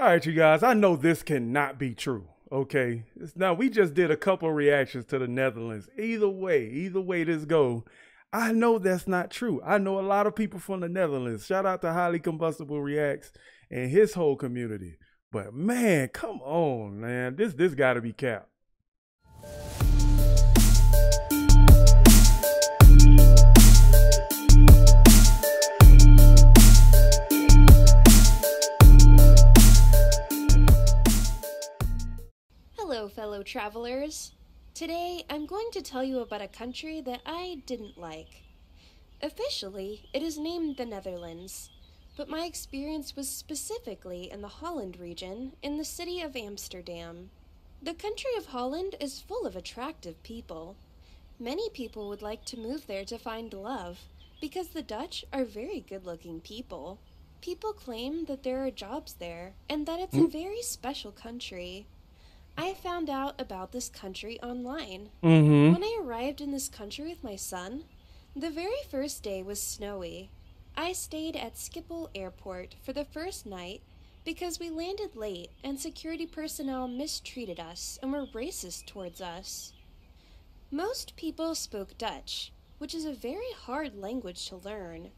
All right, you guys, I know this cannot be true. Okay. Now we just did a couple reactions to the Netherlands. Either way, either way this go, I know that's not true. I know a lot of people from the Netherlands. Shout out to Highly Combustible Reacts and his whole community. But man, come on, man. This this gotta be capped. Hello, travelers. Today, I'm going to tell you about a country that I didn't like. Officially, it is named the Netherlands, but my experience was specifically in the Holland region in the city of Amsterdam. The country of Holland is full of attractive people. Many people would like to move there to find love because the Dutch are very good looking people. People claim that there are jobs there and that it's a hmm. very special country. I found out about this country online. Mm-hmm. When I arrived in this country with my son, the very first day was snowy. I stayed at Schiphol Airport for the first night because we landed late and security personnel mistreated us and were racist towards us. Most people spoke Dutch, which is a very hard language to learn.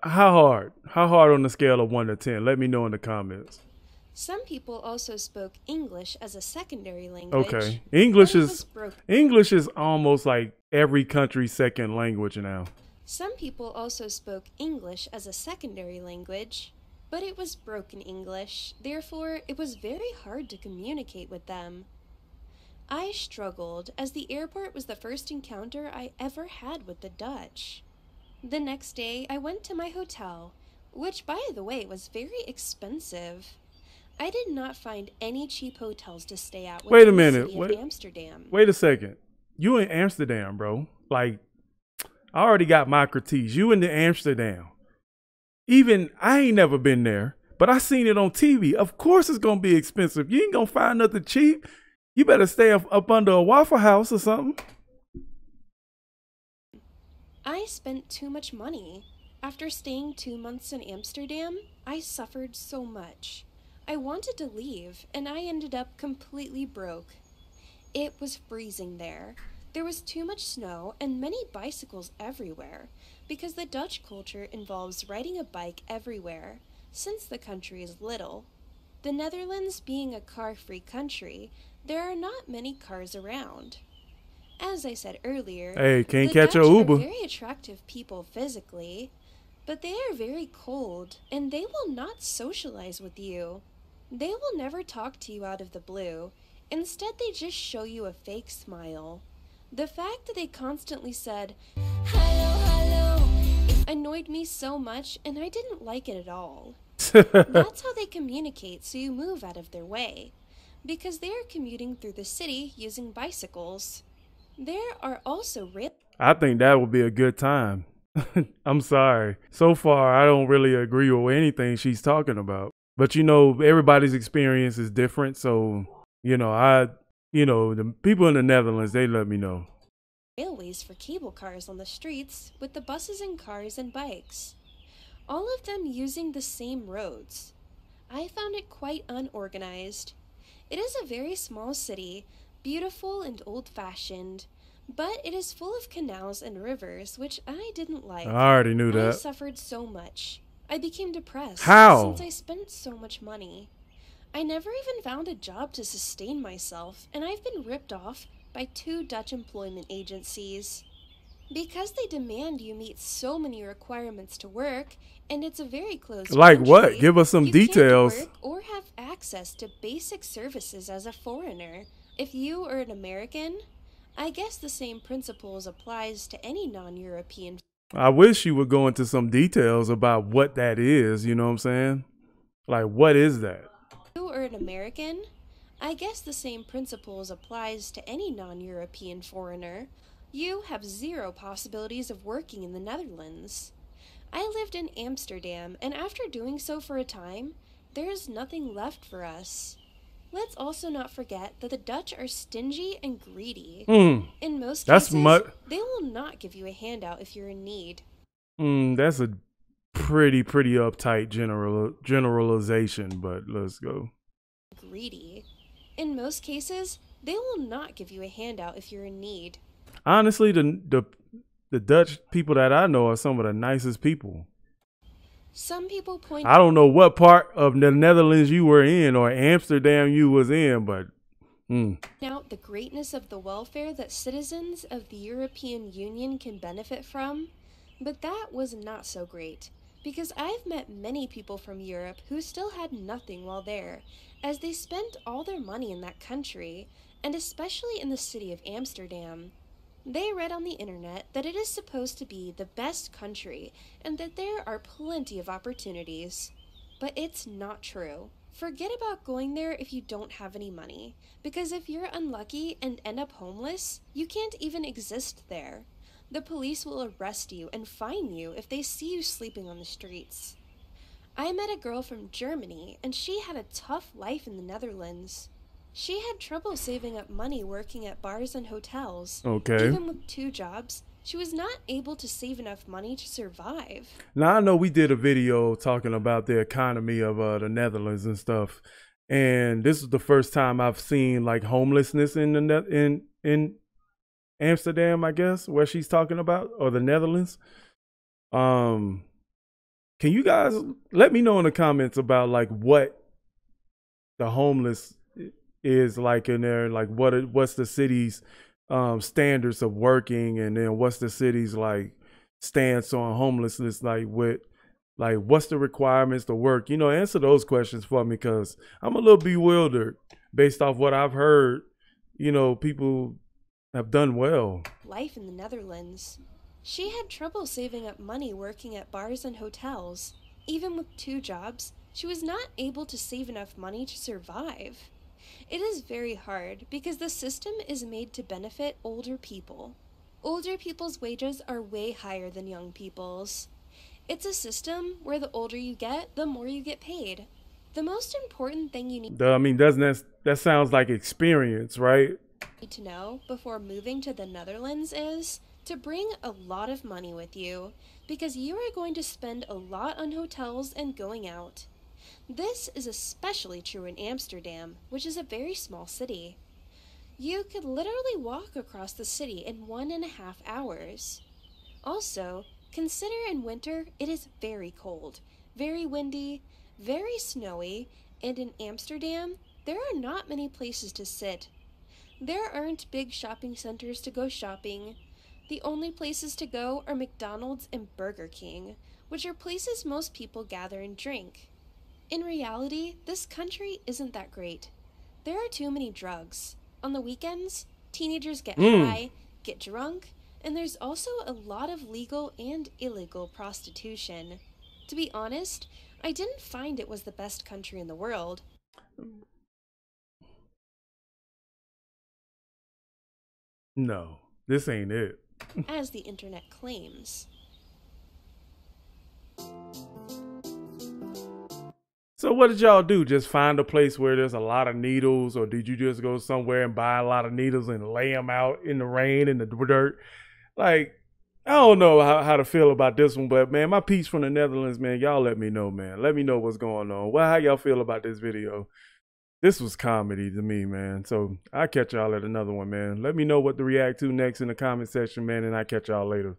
How hard? How hard on the scale of one to ten? Let me know in the comments. Some people also spoke English as a secondary language. Okay. English but it was is. English is almost like every country's second language now. Some people also spoke English as a secondary language, but it was broken English, therefore, it was very hard to communicate with them. I struggled as the airport was the first encounter I ever had with the Dutch. The next day, I went to my hotel, which, by the way, was very expensive. I did not find any cheap hotels to stay at. Wait a minute, wait- Amsterdam. Wait a second. You in Amsterdam, bro. Like I already got my critiques. You in the Amsterdam. Even I ain't never been there, but I seen it on TV. Of course it's gonna be expensive. You ain't gonna find nothing cheap. You better stay up, up under a waffle house or something. I spent too much money. After staying two months in Amsterdam, I suffered so much. I wanted to leave, and I ended up completely broke. It was freezing there. There was too much snow and many bicycles everywhere, because the Dutch culture involves riding a bike everywhere, since the country is little. The Netherlands being a car free country, there are not many cars around. As I said earlier, Hey, can't the catch a Dutch Uber. Are very attractive people physically, but they are very cold and they will not socialize with you. They will never talk to you out of the blue. Instead, they just show you a fake smile. The fact that they constantly said, Hello, hello, annoyed me so much, and I didn't like it at all. That's how they communicate, so you move out of their way. Because they are commuting through the city using bicycles. There are also rail. I think that would be a good time. I'm sorry. So far, I don't really agree with anything she's talking about. But you know, everybody's experience is different. So, you know, I, you know, the people in the Netherlands, they let me know. railways for cable cars on the streets with the buses and cars and bikes, all of them using the same roads. I found it quite unorganized. It is a very small city, beautiful and old fashioned, but it is full of canals and rivers, which I didn't like. I already knew I that. suffered so much. I became depressed. How? Since I spent so much money. I never even found a job to sustain myself, and I've been ripped off by two Dutch employment agencies. Because they demand you meet so many requirements to work, and it's a very close Like what? Give us some you can't details. work or have access to basic services as a foreigner. If you are an American, I guess the same principles applies to any non-European I wish you would go into some details about what that is. You know what I'm saying? Like, what is that? you are an American, I guess the same principles applies to any non-European foreigner. You have zero possibilities of working in the Netherlands. I lived in Amsterdam, and after doing so for a time, there is nothing left for us. Let's also not forget that the Dutch are stingy and greedy. Hmm. In most That's cases, mu- they will not give you a handout if you're in need. Hmm. That's a pretty pretty uptight general generalization, but let's go. Greedy. In most cases, they will not give you a handout if you're in need. Honestly, the the the Dutch people that I know are some of the nicest people. Some people point I don't know what part of the Netherlands you were in or Amsterdam you was in, but mm. out the greatness of the welfare that citizens of the European Union can benefit from, but that was not so great because I've met many people from Europe who still had nothing while there, as they spent all their money in that country, and especially in the city of Amsterdam. They read on the internet that it is supposed to be the best country and that there are plenty of opportunities. But it's not true. Forget about going there if you don't have any money, because if you're unlucky and end up homeless, you can't even exist there. The police will arrest you and fine you if they see you sleeping on the streets. I met a girl from Germany, and she had a tough life in the Netherlands. She had trouble saving up money working at bars and hotels. Okay. Even with two jobs, she was not able to save enough money to survive. Now I know we did a video talking about the economy of uh, the Netherlands and stuff, and this is the first time I've seen like homelessness in the net in in Amsterdam, I guess, where she's talking about, or the Netherlands. Um, can you guys let me know in the comments about like what the homeless is like in there like what what's the city's um standards of working and then what's the city's like stance on homelessness like with like what's the requirements to work you know answer those questions for me because i'm a little bewildered based off what i've heard you know people have done well Life in the Netherlands. She had trouble saving up money working at bars and hotels. Even with two jobs, she was not able to save enough money to survive. It is very hard because the system is made to benefit older people. Older people's wages are way higher than young people's. It's a system where the older you get, the more you get paid. The most important thing you need i mean doesn't that that sounds like experience right Need to know before moving to the Netherlands is to bring a lot of money with you because you are going to spend a lot on hotels and going out. This is especially true in Amsterdam, which is a very small city. You could literally walk across the city in one and a half hours. Also, consider in winter it is very cold, very windy, very snowy, and in Amsterdam, there are not many places to sit. There aren't big shopping centers to go shopping. The only places to go are McDonald's and Burger King, which are places most people gather and drink. In reality, this country isn't that great. There are too many drugs. On the weekends, teenagers get Mm. high, get drunk, and there's also a lot of legal and illegal prostitution. To be honest, I didn't find it was the best country in the world. no this ain't it as the internet claims. So what did y'all do? Just find a place where there's a lot of needles, or did you just go somewhere and buy a lot of needles and lay them out in the rain in the dirt? Like, I don't know how, how to feel about this one, but man, my piece from the Netherlands, man, y'all let me know, man. Let me know what's going on. Well, how y'all feel about this video? This was comedy to me, man. So I catch y'all at another one, man. Let me know what to react to next in the comment section, man, and I catch y'all later.